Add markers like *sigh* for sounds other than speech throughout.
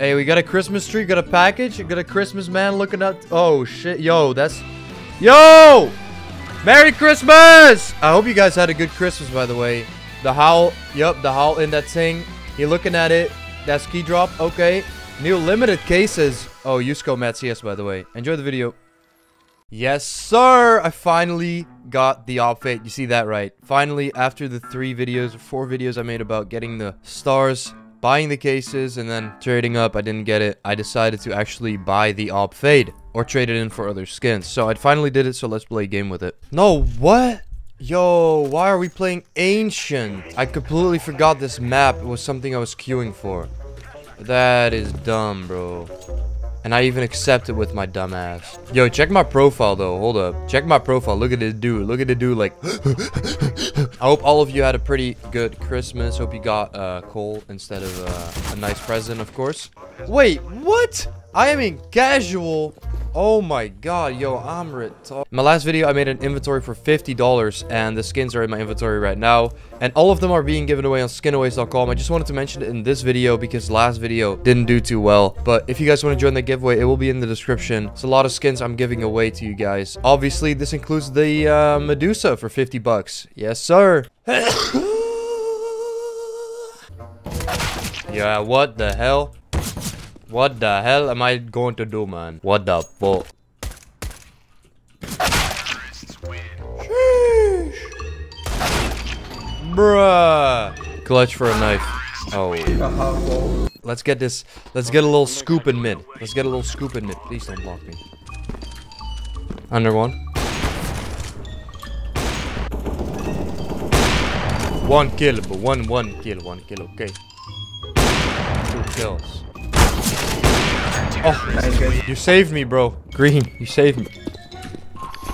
Hey, we got a Christmas tree, got a package, got a Christmas man looking up. Oh, shit. Yo, that's... Yo! Merry Christmas! I hope you guys had a good Christmas, by the way. The howl, yup, the howl in that thing. He looking at it. That ski drop, okay. New limited cases. Oh, Yusko Matsias, by the way. Enjoy the video. Yes, sir! I finally got the fade. You see that right. Finally, after the three videos, four videos I made about getting the stars, buying the cases, and then trading up, I didn't get it. I decided to actually buy the AWP fade or trade it in for other skins. So I finally did it, so let's play a game with it. No, what? Yo, why are we playing Ancient? I completely forgot this map was something I was queuing for. That is dumb, bro. And I even accept it with my dumb ass. Yo, check my profile though. Hold up. Check my profile. Look at this dude. Look at the dude like... *laughs* I hope all of you had a pretty good Christmas. Hope you got uh, coal instead of uh, a nice present, of course. Wait, what? I am in casual. Oh my god, yo, I'm retarded. My last video, I made an inventory for $50, and the skins are in my inventory right now. And all of them are being given away on skinaways.com. I just wanted to mention it in this video because last video didn't do too well. But if you guys want to join the giveaway, it will be in the description. It's a lot of skins I'm giving away to you guys. Obviously, this includes the uh, Medusa for 50 bucks. Yes, sir. *coughs* yeah, what the hell? What the hell am I going to do, man? What the fuck? Bruh. Clutch for a knife. Oh. Let's get this. Let's get a little scoop in mid. Let's get a little scoop in mid. Please don't block me. Under one. One kill, but one one kill, one kill. Okay. Two kills. Oh, you saved me, bro. Green, you saved me.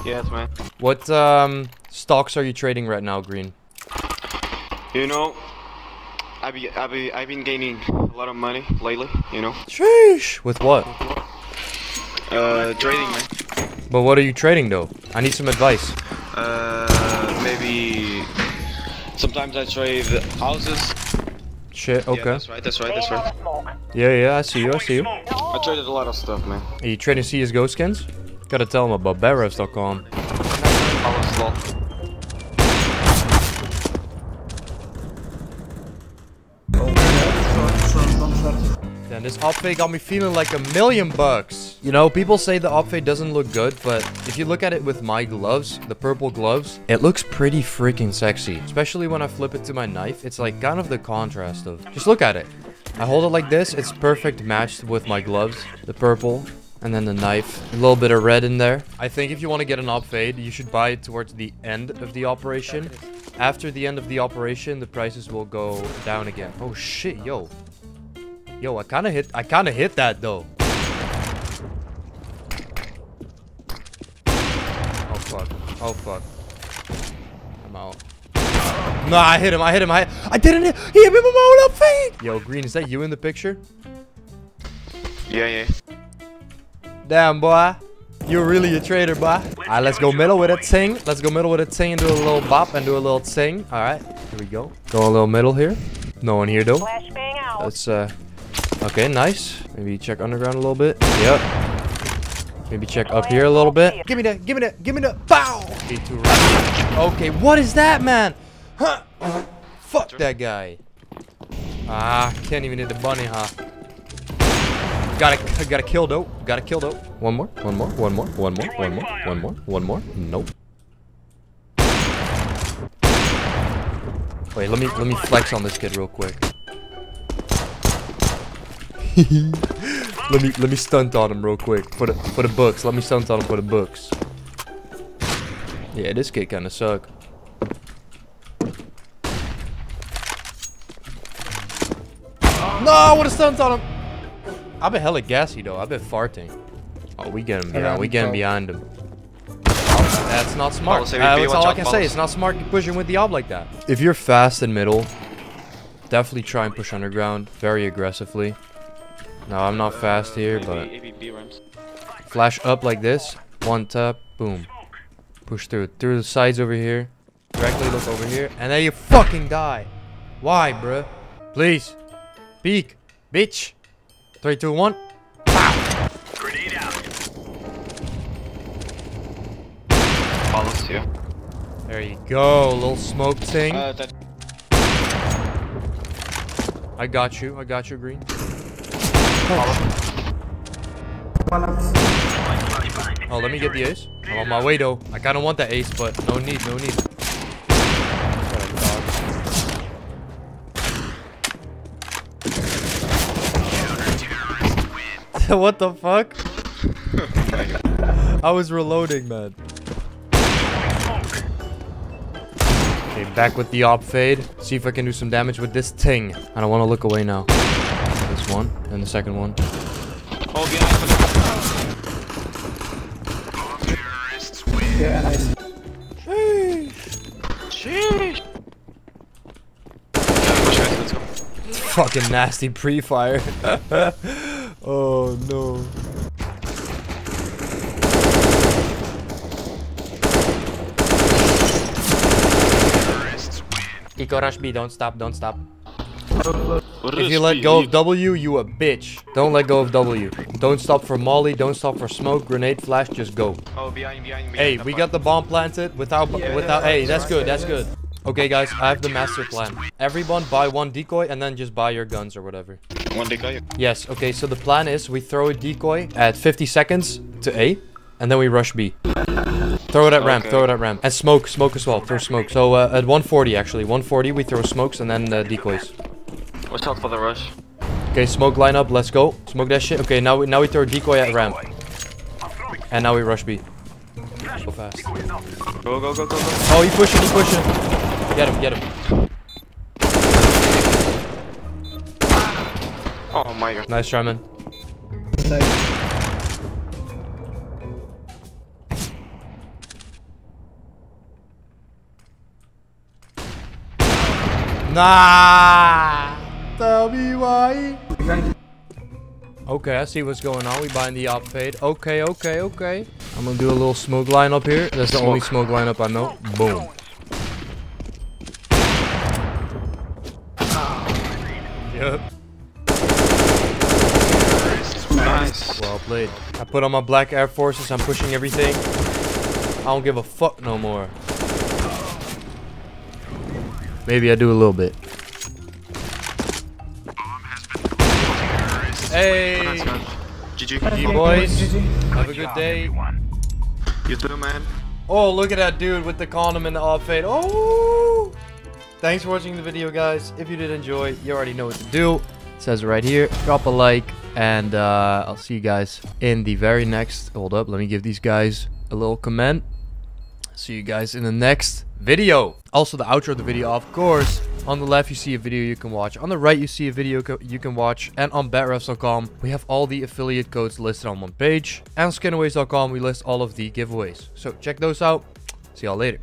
Yes, man. What um stocks are you trading right now, Green? You know, I've be, I've be, I've been gaining a lot of money lately. You know, Sheesh. With what? uh, trading, man. But what are you trading though? I need some advice. Uh, maybe sometimes I trade houses. Shit. Yeah, Okay. that's right. That's right. That's right. Yeah, yeah. I see you. I see you. I traded a lot of stuff, man. Are you trading CS:GO skins? Gotta tell him about Barrows.com. I was slow. And this AWP fade got me feeling like a million bucks. You know, people say the AWP fade doesn't look good, but if you look at it with my gloves, the purple gloves, it looks pretty freaking sexy. Especially when I flip it to my knife, it's like kind of the contrast of... Just look at it. I hold it like this, it's perfect matched with my gloves. The purple, and then the knife. A little bit of red in there. I think if you want to get an AWP fade, you should buy it towards the end of the operation. After the end of the operation, the prices will go down again. Oh shit, yo. Yo, I kind of hit. I kind of hit that though. Oh fuck. Oh fuck. I'm out. No, I hit him. I hit him. I I didn't hit. He hit me with my own AWP fade. Yo, Green, is that you in the picture? Yeah, yeah. Damn, boy. You're really a traitor, boy. Alright, let's go middle with a ting. Let's go middle with a ting and do a little bop and do a little ting. Alright, here we go. Go a little middle here. No one here, though. Flashbang out. Let's, uh... Okay, nice. Maybe check underground a little bit. Yep. Maybe check up here a little bit. Give me that. Give me that. Give me that. Bow! Okay, what is that, man? Huh? Fuck that guy. Ah, can't even hit the bunny, huh? Got a, got a kill though. Got a kill though. One more, one more, one more, one more, one more, one more, one more. Nope. Wait, let me let me flex on this kid real quick. *laughs* let me let me stunt on him real quick for the for the books. Let me stunt on him for the books. Yeah, this kid kind of suck. No, what would have on him. I've been hella gassy though. I've been farting. Oh, we get him behind. We get him behind him. That's not smart. Uh, that's all I can say. It's not smart pushing with the AWP like that. If you're fast in middle, definitely try and push underground very aggressively. No, I'm not fast here, but Maybe ABB ramps. flash up like this. One tap, boom. Push through. Through the sides over here. Directly look over here. And then you fucking die. Why, bruh? Please. Peek. Bitch. Three, two, one. Grenade out. Follows you. There you go. Little smoke thing. Uh. I got you. I got you, Green. Oh, Oh, let me get the ace. I'm on my way, though. I kind of want that ace, but no need, no need. *laughs* what the fuck? *laughs* I was reloading, man. Okay, back with the AWP fade. See if I can do some damage with this thing. I don't want to look away now. This one, and the second one. Oh, behind. Yeah, nice. Sheesh. Yeah, push guys, let's go. Fucking nasty pre-fire. *laughs* oh no. Rush B, don't stop, don't stop. What If you let go of W, you a bitch. Don't let go of W. Don't stop for molly, don't stop for smoke, grenade, flash, just go. Oh, behind, behind, behind. Hey, we got the bomb planted without, Yeah, without, yeah, hey, that's yeah, good, that's yeah. good. Okay guys, I have the master plan. Everyone buy one decoy and then just buy your guns or whatever. One decoy. Yes, okay, so the plan is we throw a decoy at 50 seconds to A, and then we rush B. Throw it at ramp, Okay. throw it at ramp. And smoke, smoke as well, throw smoke. So uh, at 140 actually, 140 we throw smokes and then uh, decoys. Watch out for the rush. Okay, smoke line up, let's go. Smoke that shit. Okay, now we, now we throw decoy at ramp. And now we rush B. Go fast. Go, go, go, go, go. Oh, he pushing, he pushing. Get him, get him. Oh my god. Nice try, man. Nice. Nah. Okay, I see what's going on. We buying the AWP fade. Okay, okay, okay. I'm gonna do a little smoke line up here. That's the only smoke lineup I know. Boom. Yep. Nice. Well played. I put on my black Air Forces. I'm pushing everything. I don't give a fuck no more. Maybe I do a little bit. Hey, Nice, man. GG. GG boys. GG. Have a good day. You too, man. Oh, look at that dude with the condom and the AWP fade. Oh! Thanks for watching the video, guys. If you did enjoy, you already know what to do. It says right here. Drop a like, and uh, I'll see you guys in the very next. Hold up, let me give these guys a little comment. See you guys in the next video. Also, the outro of the video, of course. On the left, you see a video you can watch. On the right, you see a video you can watch. And on betrefs.com, we have all the affiliate codes listed on one page. And skinaways.com, we list all of the giveaways. So check those out. See y'all later.